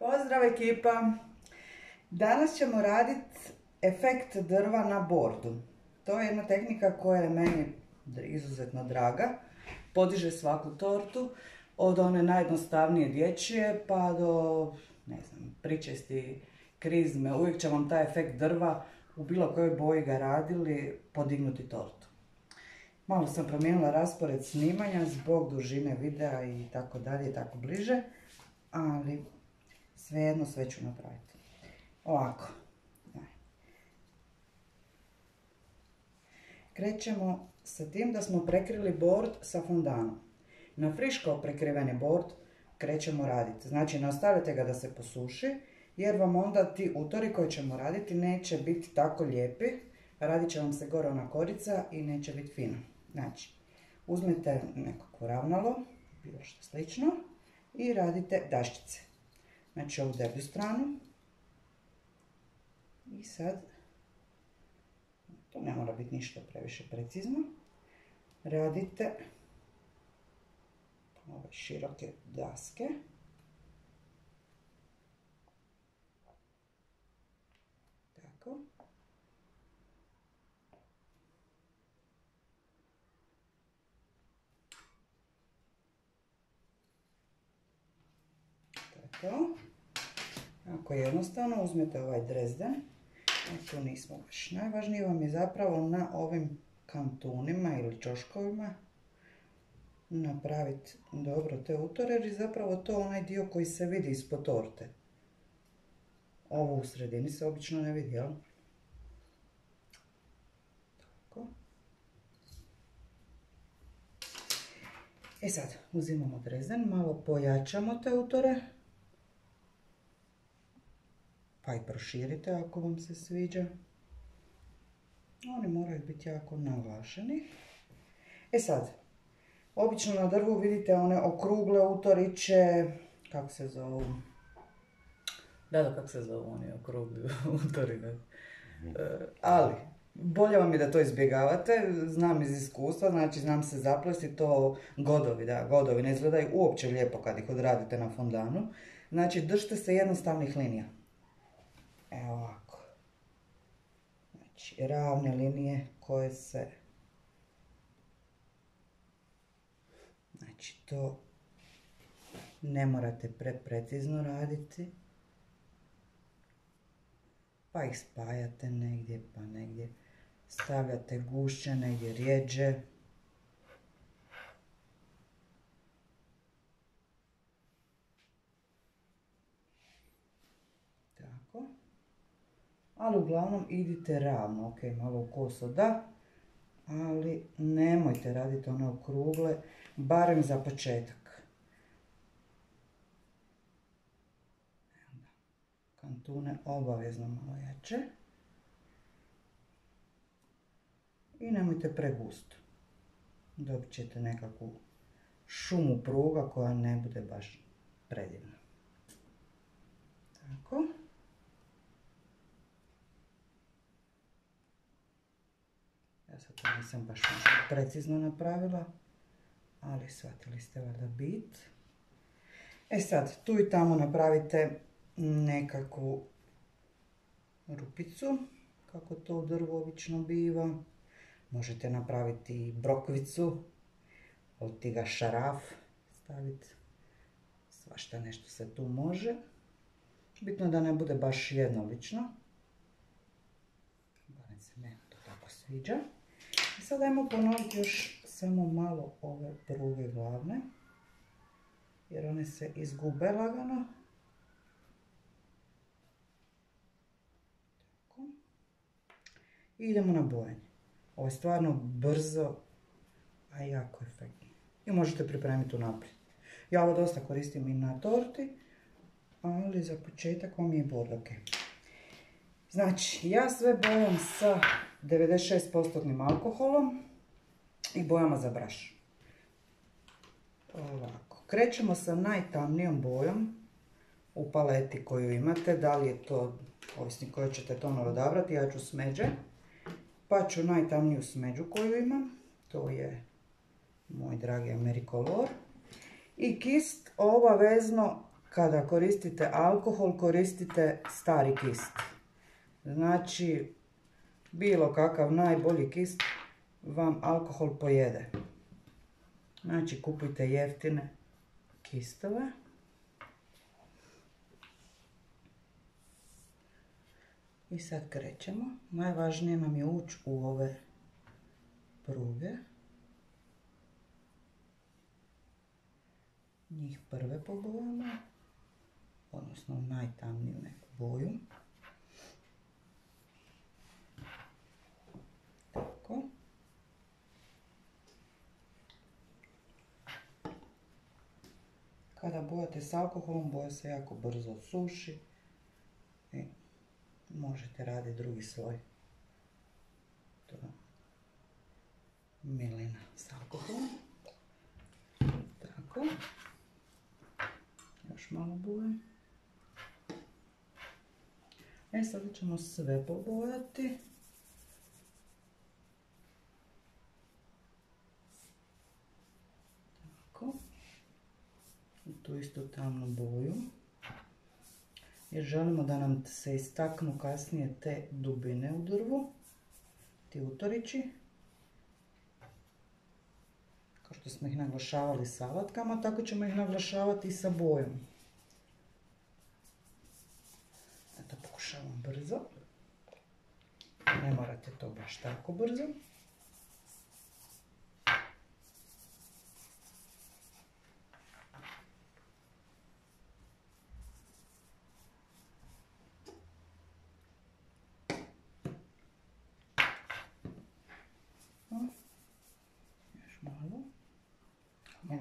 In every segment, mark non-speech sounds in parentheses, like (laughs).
Pozdrav ekipa! Danas ćemo raditi efekt drva na bordu. To je jedna tehnika koja je meni izuzetno draga. Podiže svaku tortu, od one najjednostavnije dječje pa do, ne znam, pričesti krizme. Uvijek će vam taj efekt drva u bilo kojoj boji ga radili podignuti tortu. Malo sam promijenila raspored snimanja zbog dužine videa i tako dalje i tako bliže, ali svejedno sve ću napraviti. Ovako. Krećemo sa tim da smo prekrili bord sa fondanom. Na friško prekriveni bord krećemo raditi. Znači ne ostavite ga da se posuši jer vam onda ti utori koji ćemo raditi neće biti tako lijepi. Radit će vam se gore ona korica i neće biti fino. Znači, uzmite nekako ravnalo, bilo što slično i radite daščice. Znači ovu deblju stranu. I sad, to ne mora biti ništa previše precizno, radite ove široke daske. Tako. Tako. Ako jednostavno uzmete ovaj drezden, tu nismo baš. Najvažnije vam je zapravo na ovim kantunima ili čoškovima napraviti dobro te utore, jer je zapravo to onaj dio koji se vidi ispod torte. Ovo u sredini se obično ne vidi, jel? Tako. E sad, uzimamo drezen, malo pojačamo te utore. Pa i proširite ako vam se sviđa. Oni moraju biti jako naglašeni. E sad, Obično na drvu vidite one okrugle utoriće, kako se zovu? Da, da, kako se zovu oni okrugli (laughs) utori, e, ali, bolje vam je da to izbjegavate, znam iz iskustva, znači znam se zaplesti to godovi, da, godovi ne izgledaju uopće lijepo kad ih odradite na fondanu. Znači, držite se jednostavnih linija. Evo ovako. Znači, ravne linije koje se Znači to ne morate preprecizno raditi. Pa ih spajate negdje, pa negdje stavljate gušće, negdje rijeđe. Tako. Ali uglavnom idite ravno, ok, malo koso da, ali nemojte raditi one okrugle, barem za početak. Kantune obavezno malo jače. I nemojte pregusto. Dobit ćete nekakvu šumu pruga koja ne bude baš predivna. Tako. Sad to nisam baš precizno napravila ali shvatili ste valjda bit. E sad, tu i tamo napravite nekakvu rupicu, kako to u drvu obično biva. Možete napraviti brokvicu, od tiga šaraf staviti. Svašta nešto se tu može. Bitno da ne bude baš jednolično. Barem se meni to tako sviđa. Sad ajmo ponoviti još samo malo ove pruge glavne, jer one se izgube lagano. Tako. I idemo na bojanje. Ovo je stvarno brzo, a jako efektno. I možete pripremiti unaprijed. Ja ovo dosta koristim i na torti, ali za početak vam je bord ok. Znači, ja sve bojam sa 96% alkoholom i bojama za braš. Ovako. Krećemo sa najtamnijom bojom u paleti koju imate. Da li je to, ovisni koje ćete tonove odabrati, ja ću smeđe. Pa ću najtamniju smeđu koju imam. To je moj dragi Americolor. I kist obavezno kada koristite alkohol, koristite stari kist. Znači, bilo kakav najbolji kist vam alkohol pojede. Znači, kupujte jeftine kistove. I sad krećemo. Najvažnije nam je ući u ove pruge. Njih prve pobojamo, odnosno najtamniju neku boju. Tako. Kada bojate s alkoholom, boja se jako brzo suši i možete raditi drugi sloj. To milina s alkoholom. Tako. Još malo boje. E sada ćemo sve pobojati. Tako. I tu isto tamnu boju. Jer želimo da nam se istaknu kasnije te dubine u drvu. Ti utorići kao što smo ih naglašavali salatkama, tako ćemo ih naglašavati i sa bojom. Eto, pokušavam brzo. Ne morate to baš tako brzo.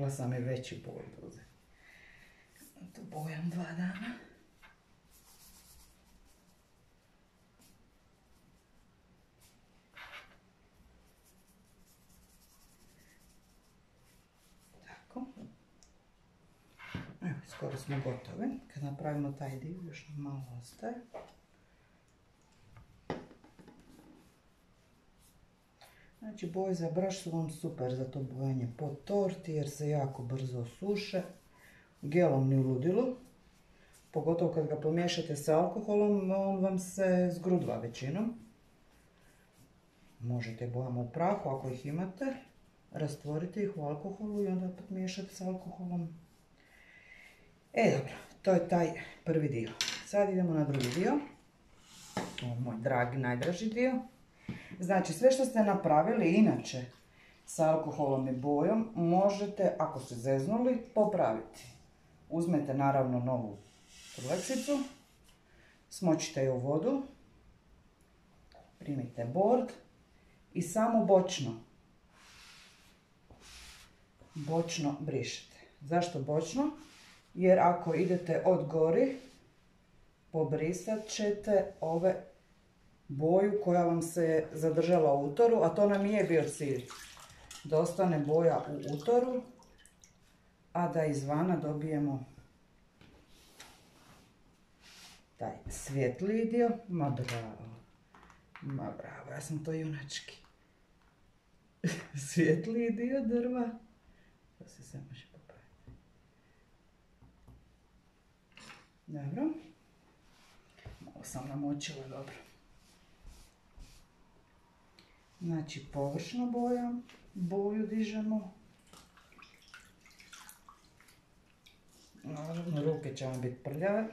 Mogla sam i veći uzeti. To bojam dva dana. Tako. Evo, skoro smo gotovi. Kad napravimo taj dio, još malo ostaje. Znači boje za braš su vam super za to bojanje po torti jer se jako brzo suše. Gelom ni u ludilu. Pogotovo kad ga pomiješate sa alkoholom, on vam se zgrudva većinom. Možete bojamo u prahu ako ih imate. Rastvorite ih u alkoholu i onda opet sa alkoholom. E dobro, to je taj prvi dio. Sad idemo na drugi dio. Ovo je moj dragi, najdraži dio. Znači, sve što ste napravili inače sa alkoholom i bojom, možete, ako ste zeznuli, popraviti. Uzmete naravno novu truleksicu, smočite ju u vodu, primite bord i samo bočno, bočno brišete. Zašto bočno? Jer ako idete od gori, pobrisat ćete ove boju koja vam se zadržala u utoru, a to nam je bio cilj. Da ostane boja u utoru, a da izvana dobijemo taj svjetliji dio. Ma bravo, ma bravo, ja sam to junački. (laughs) svjetliji dio drva, to se sve može popraviti. Dobro, malo sam namočila dobro. Znači površno boja, boju dižemo. Naravno ruke će vam biti prljave.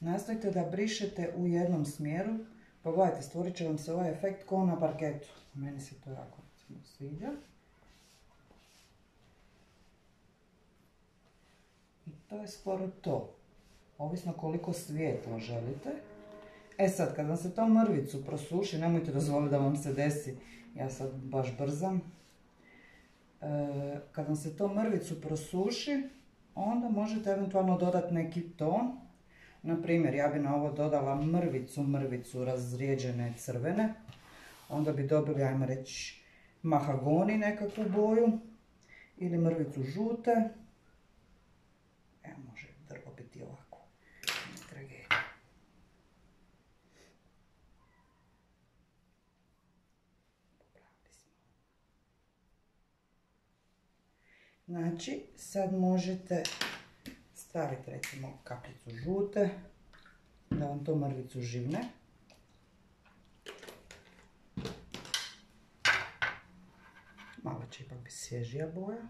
Nastojte da brišete u jednom smjeru. Pogledajte, stvorit će vam se ovaj efekt kao na parketu. Meni se to jako sviđa. To je skoro to. Ovisno koliko svijetlo želite. E sad, kad vam se to mrvicu prosuši, nemojte dozvoliti da vam se desi, ja sad baš brzam. E, kad vam se to mrvicu prosuši, onda možete eventualno dodati neki ton. Na primjer, ja bi na ovo dodala mrvicu, mrvicu razrijeđene crvene. Onda bi dobili, ajmo reći, mahagoni nekakvu boju. Ili mrvicu žute. Znači, sad možete staviti recimo kapljicu žute, da vam to mrvicu živne. Malo će ipak biti svježija boja.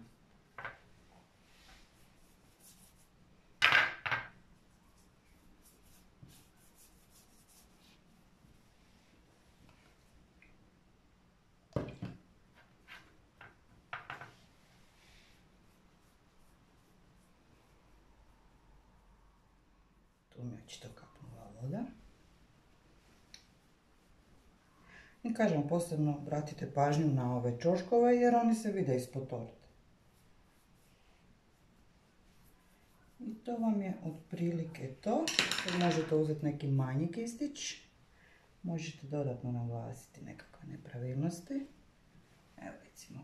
Je očito kapnula voda. I kažem, posebno obratite pažnju na ove čoškove jer oni se vide ispod torte. I to vam je otprilike to. možete uzeti neki manji kistić. Možete dodatno naglasiti nekakve nepravilnosti. Evo recimo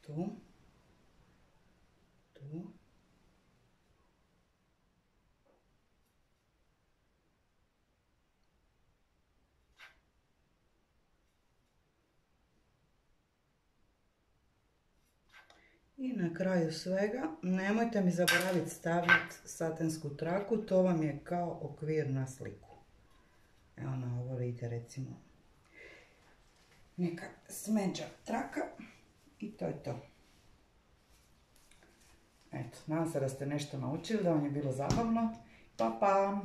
tu, I na kraju svega, nemojte mi zaboraviti staviti satensku traku, to vam je kao okvir na sliku. Evo na ovo vidite recimo neka smeđa traka i to je to. Eto, nadam se da ste nešto naučili, da vam je bilo zabavno. Pa pa!